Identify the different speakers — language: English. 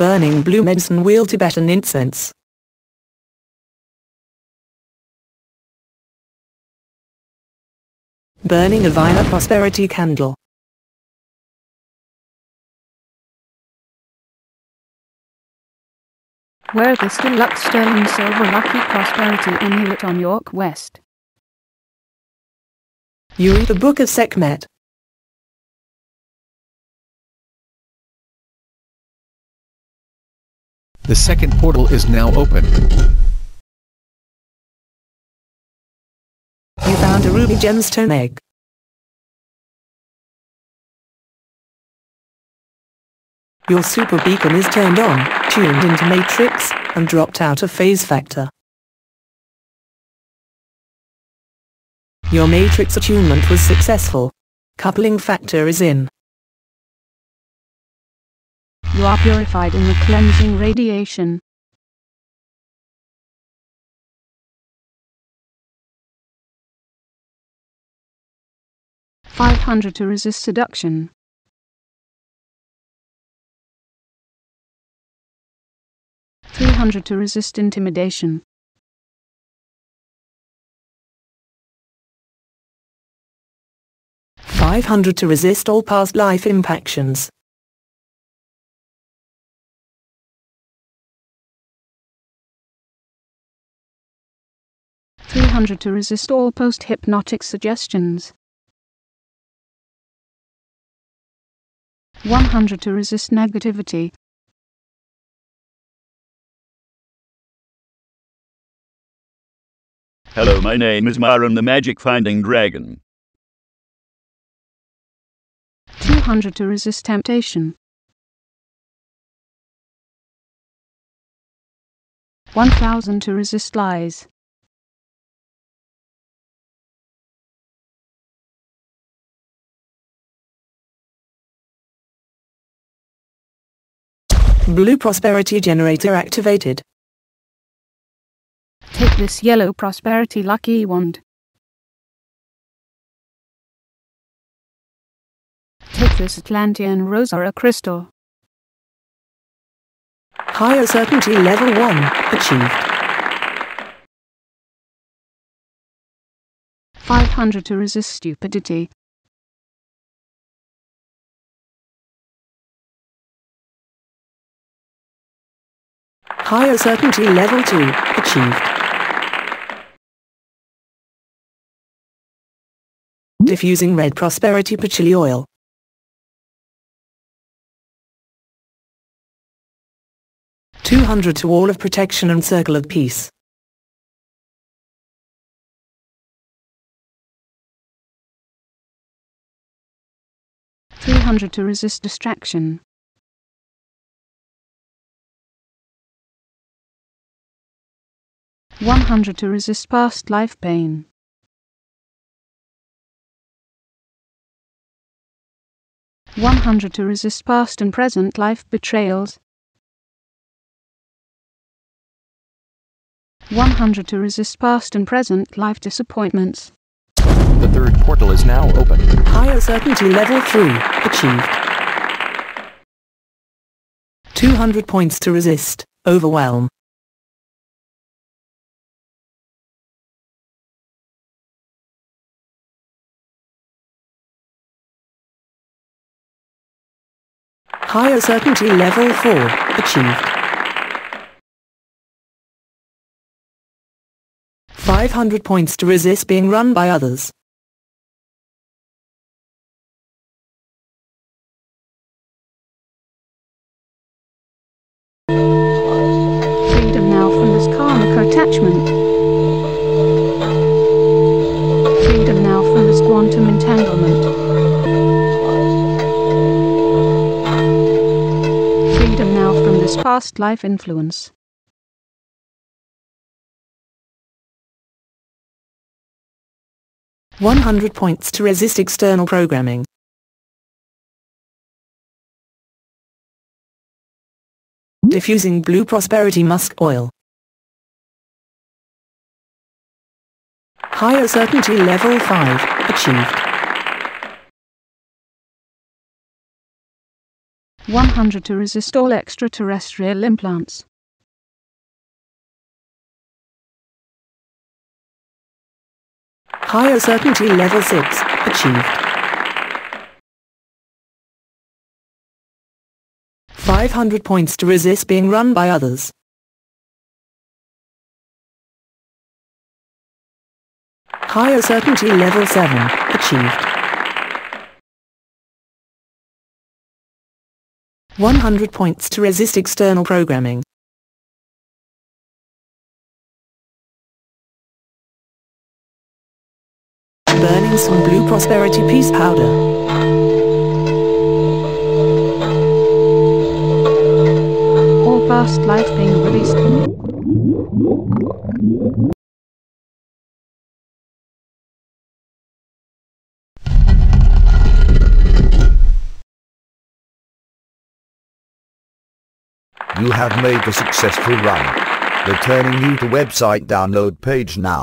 Speaker 1: burning blue medicine wheel Tibetan incense. Burning a violet prosperity candle.
Speaker 2: Wear this deluxe sterling silver lucky prosperity amulet on York West.
Speaker 1: You read the Book of Sekhmet.
Speaker 3: The second portal is now open.
Speaker 1: You found a ruby gemstone egg. Your super beacon is turned on, tuned into matrix, and dropped out of phase factor. Your matrix attunement was successful. Coupling factor is in.
Speaker 2: You are purified in the cleansing radiation. Five hundred to resist seduction. Three hundred to resist intimidation.
Speaker 1: Five hundred to resist all past life impactions.
Speaker 2: Three hundred to resist all post-hypnotic suggestions. One hundred to resist negativity.
Speaker 4: Hello, my name is Marum the Magic Finding Dragon.
Speaker 2: 200 to resist temptation. 1000 to resist lies.
Speaker 1: Blue prosperity generator activated.
Speaker 2: Take this yellow prosperity lucky wand. Take this Atlantean Rosara crystal.
Speaker 1: Higher certainty level 1 achieved.
Speaker 2: 500 to resist stupidity.
Speaker 1: Higher certainty level 2 achieved. Diffusing red prosperity patchouli oil. Two hundred to wall of protection and circle of peace.
Speaker 2: Three hundred to resist distraction. One hundred to resist past life pain. One hundred to resist past and present life betrayals. One hundred to resist past and present life disappointments.
Speaker 3: The third portal is now open.
Speaker 1: Higher certainty level 3 achieved. 200 points to resist, overwhelm. Higher certainty level 4 achieved. 500 points to resist being run by others.
Speaker 2: Freedom now from this karmic attachment. Freedom now from this quantum entanglement. Past life influence.
Speaker 1: One hundred points to resist external programming. Diffusing blue prosperity musk oil. Higher certainty level 5 achieved.
Speaker 2: 100 to resist all extraterrestrial implants.
Speaker 1: Higher certainty level 6 achieved. 500 points to resist being run by others. Higher certainty level 7 achieved. 100 points to resist external programming. Burning some blue prosperity peace powder.
Speaker 2: All past life
Speaker 5: You have made a successful run. Returning you to website download page now.